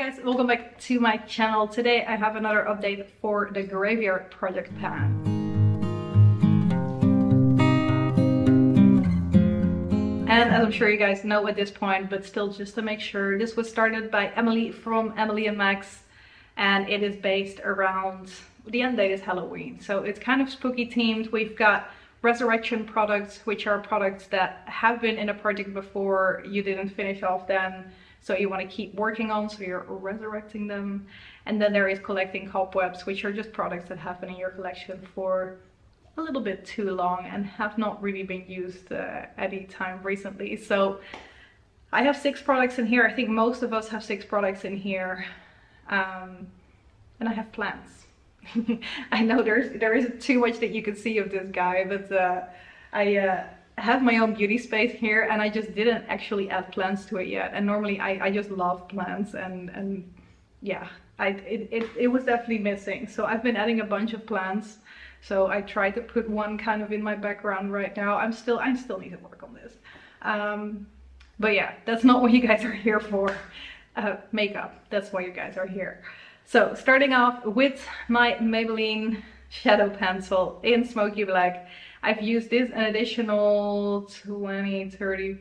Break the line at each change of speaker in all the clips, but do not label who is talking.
guys, welcome back to my channel. Today I have another update for the Graveyard Project pan. And as I'm sure you guys know at this point, but still just to make sure, this was started by Emily from Emily and Max and it is based around, the end date is Halloween. So it's kind of spooky themed. We've got resurrection products, which are products that have been in a project before, you didn't finish off then, so you want to keep working on so you're resurrecting them. And then there is collecting cobwebs which are just products that have been in your collection for a little bit too long and have not really been used uh, any time recently. So I have six products in here. I think most of us have six products in here um, and I have plants. I know there's there isn't too much that you can see of this guy but uh, I uh, have my own beauty space here and I just didn't actually add plants to it yet. And normally I, I just love plants and, and yeah, I, it, it, it was definitely missing. So I've been adding a bunch of plants. So I tried to put one kind of in my background right now. I'm still, I still need to work on this. Um, but yeah, that's not what you guys are here for. Uh, makeup, that's why you guys are here. So starting off with my Maybelline Shadow Pencil in Smokey Black. I've used this an additional 20, 30,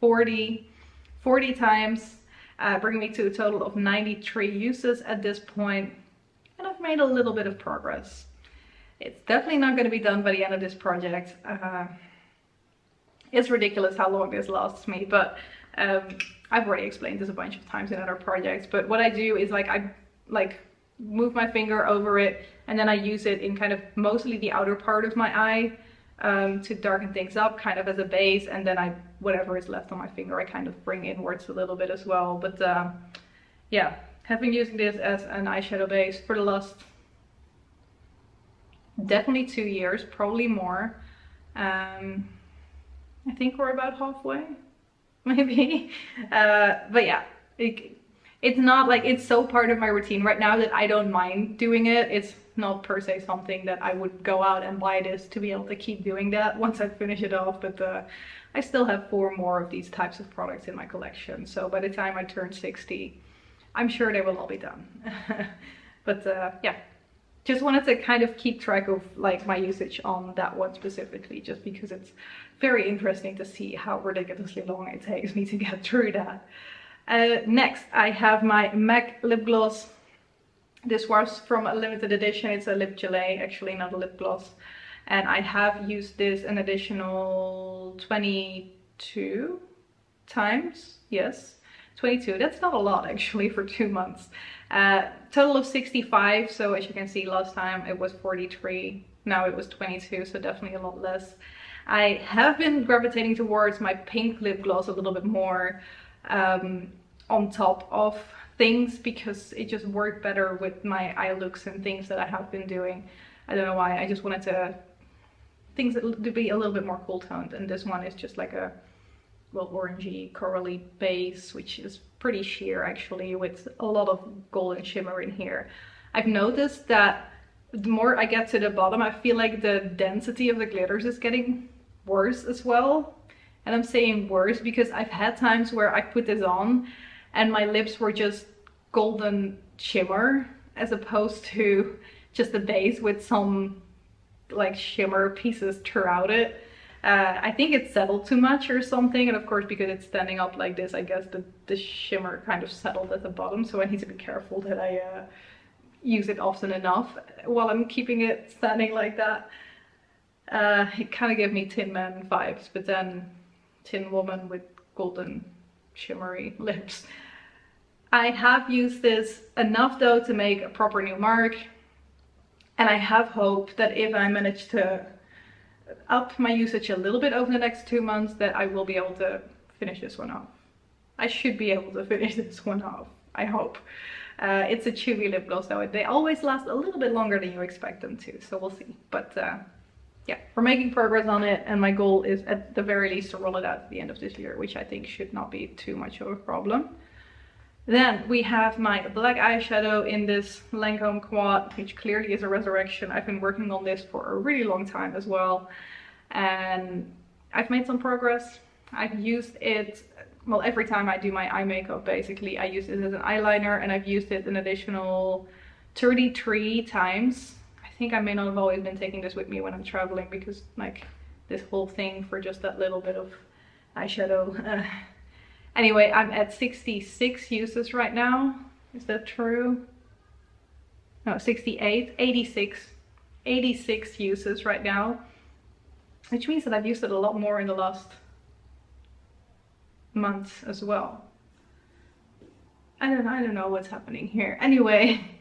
40, 40 times, uh, bringing me to a total of 93 uses at this point, and I've made a little bit of progress. It's definitely not going to be done by the end of this project. Uh, it's ridiculous how long this lasts me, but um, I've already explained this a bunch of times in other projects, but what I do is like I like move my finger over it and then I use it in kind of mostly the outer part of my eye um, to darken things up kind of as a base and then I whatever is left on my finger I kind of bring inwards a little bit as well. But uh, yeah have been using this as an eyeshadow base for the last definitely two years probably more. Um, I think we're about halfway maybe. Uh, but yeah it, it's not like it's so part of my routine right now that I don't mind doing it. It's not per se something that I would go out and buy this to be able to keep doing that once I finish it off. But uh, I still have four more of these types of products in my collection. So by the time I turn 60, I'm sure they will all be done. but uh, yeah, just wanted to kind of keep track of like my usage on that one specifically, just because it's very interesting to see how ridiculously long it takes me to get through that. Uh, next, I have my MAC lip gloss. This was from a limited edition. It's a lip gelée, actually not a lip gloss. And I have used this an additional 22 times. Yes, 22. That's not a lot actually for two months. Uh, total of 65. So as you can see, last time it was 43. Now it was 22, so definitely a lot less. I have been gravitating towards my pink lip gloss a little bit more um, on top of things because it just worked better with my eye looks and things that I have been doing. I don't know why, I just wanted to things to be a little bit more cool toned and this one is just like a well orangey corally base which is pretty sheer actually with a lot of golden shimmer in here. I've noticed that the more I get to the bottom I feel like the density of the glitters is getting worse as well and I'm saying worse because I've had times where I put this on and my lips were just golden shimmer as opposed to just the base with some like shimmer pieces throughout it. Uh, I think it settled too much or something and of course because it's standing up like this I guess the, the shimmer kind of settled at the bottom so I need to be careful that I uh, use it often enough while I'm keeping it standing like that. Uh, it kind of gave me Tin Man vibes but then Tin Woman with golden shimmery lips. I have used this enough though to make a proper new mark and I have hope that if I manage to up my usage a little bit over the next two months that I will be able to finish this one off. I should be able to finish this one off, I hope. Uh, it's a chewy lip gloss though. They always last a little bit longer than you expect them to, so we'll see. But uh, yeah, we're making progress on it and my goal is at the very least to roll it out at the end of this year, which I think should not be too much of a problem. Then we have my black eyeshadow in this Lancome Quad, which clearly is a resurrection. I've been working on this for a really long time as well. And I've made some progress. I've used it, well, every time I do my eye makeup, basically, I use it as an eyeliner and I've used it an additional 33 times. I think I may not have always been taking this with me when I'm traveling because like this whole thing for just that little bit of eyeshadow. Uh, anyway, I'm at 66 uses right now. Is that true? No, 68, 86, 86 uses right now. Which means that I've used it a lot more in the last months as well. I don't, I don't know what's happening here. Anyway,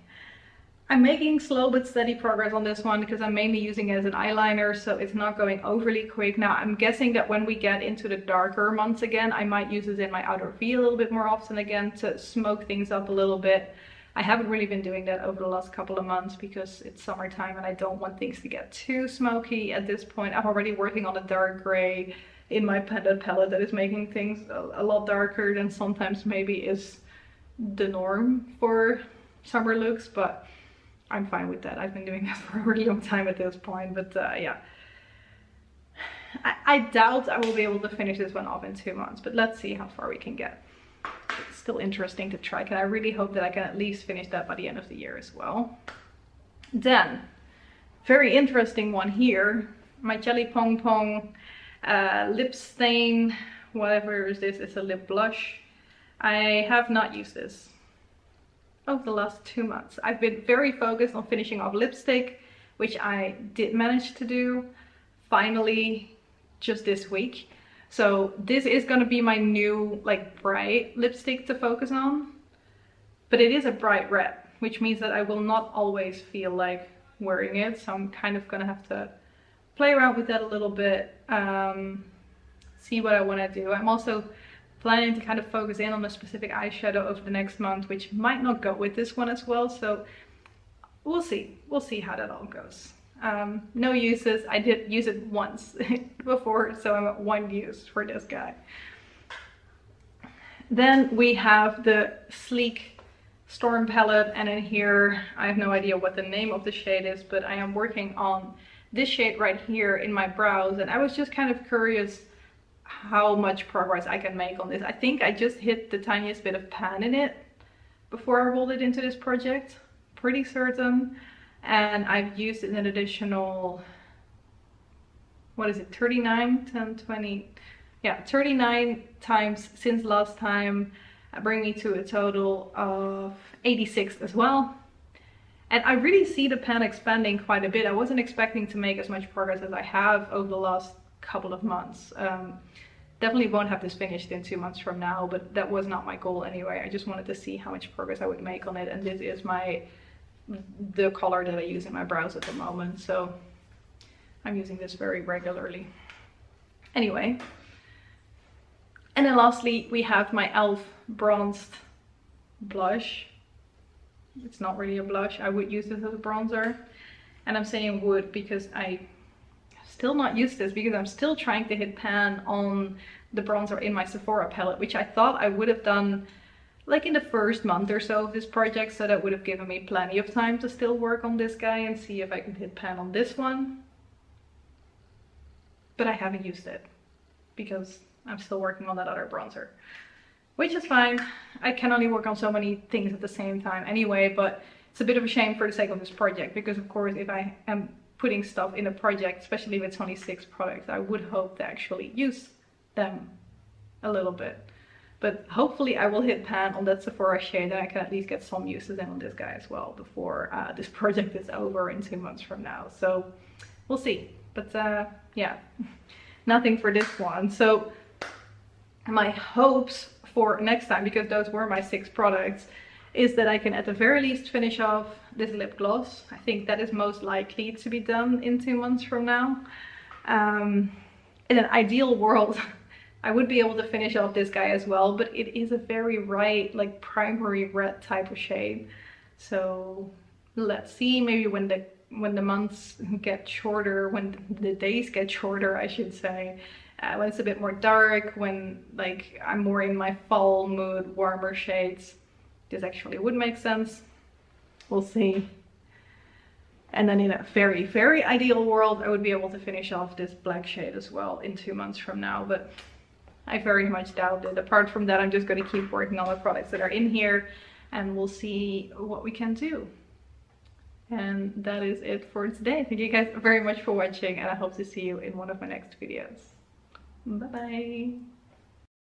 I'm making slow but steady progress on this one because I'm mainly using it as an eyeliner, so it's not going overly quick. Now, I'm guessing that when we get into the darker months again, I might use this in my outer V a little bit more often again to smoke things up a little bit. I haven't really been doing that over the last couple of months because it's summertime and I don't want things to get too smoky at this point. I'm already working on a dark gray in my palette that is making things a, a lot darker than sometimes maybe is the norm for summer looks, but I'm fine with that. I've been doing that for a really long time at this point, but uh, yeah. I, I doubt I will be able to finish this one off in two months, but let's see how far we can get. It's still interesting to try, and I really hope that I can at least finish that by the end of the year as well. Then, very interesting one here, my Jelly Pong Pong uh, lip stain, whatever is this, it's a lip blush. I have not used this over the last two months. I've been very focused on finishing off lipstick, which I did manage to do finally just this week. So this is gonna be my new like bright lipstick to focus on, but it is a bright red, which means that I will not always feel like wearing it. So I'm kind of gonna have to play around with that a little bit, um, see what I wanna do. I'm also planning to kind of focus in on a specific eyeshadow over the next month, which might not go with this one as well. So we'll see. We'll see how that all goes. Um, no uses. I did use it once before, so I'm at one use for this guy. Then we have the Sleek Storm palette, and in here, I have no idea what the name of the shade is, but I am working on this shade right here in my brows, and I was just kind of curious how much progress I can make on this. I think I just hit the tiniest bit of pan in it before I rolled it into this project. Pretty certain. And I've used an additional, what is it, 39, 10, 20, yeah, 39 times since last time, uh, bring me to a total of 86 as well. And I really see the pan expanding quite a bit. I wasn't expecting to make as much progress as I have over the last couple of months. Um, definitely won't have this finished in two months from now, but that was not my goal anyway. I just wanted to see how much progress I would make on it. And this is my, the color that I use in my brows at the moment. So I'm using this very regularly. Anyway. And then lastly, we have my e.l.f. bronzed blush. It's not really a blush. I would use this as a bronzer. And I'm saying would because I still not used this because I'm still trying to hit pan on the bronzer in my Sephora palette, which I thought I would have done like in the first month or so of this project, so that would have given me plenty of time to still work on this guy and see if I can hit pan on this one. But I haven't used it because I'm still working on that other bronzer, which is fine. I can only work on so many things at the same time anyway, but it's a bit of a shame for the sake of this project because of course if I am putting stuff in a project, especially only six products, I would hope to actually use them a little bit. But hopefully I will hit pan on that Sephora shade and I can at least get some uses in on this guy as well before uh, this project is over in two months from now. So we'll see. But uh, yeah, nothing for this one. So my hopes for next time, because those were my six products, is that I can at the very least finish off this lip gloss. I think that is most likely to be done in two months from now. Um, in an ideal world, I would be able to finish off this guy as well, but it is a very bright, like primary red type of shade. So let's see, maybe when the when the months get shorter, when the days get shorter, I should say, uh, when it's a bit more dark, when like I'm more in my fall mood, warmer shades, this actually would make sense. We'll see. And then in a very, very ideal world, I would be able to finish off this black shade as well in two months from now. But I very much doubt it. Apart from that, I'm just going to keep working on the products that are in here and we'll see what we can do. And that is it for today. Thank you guys very much for watching and I hope to see you in one of my next videos. Bye bye!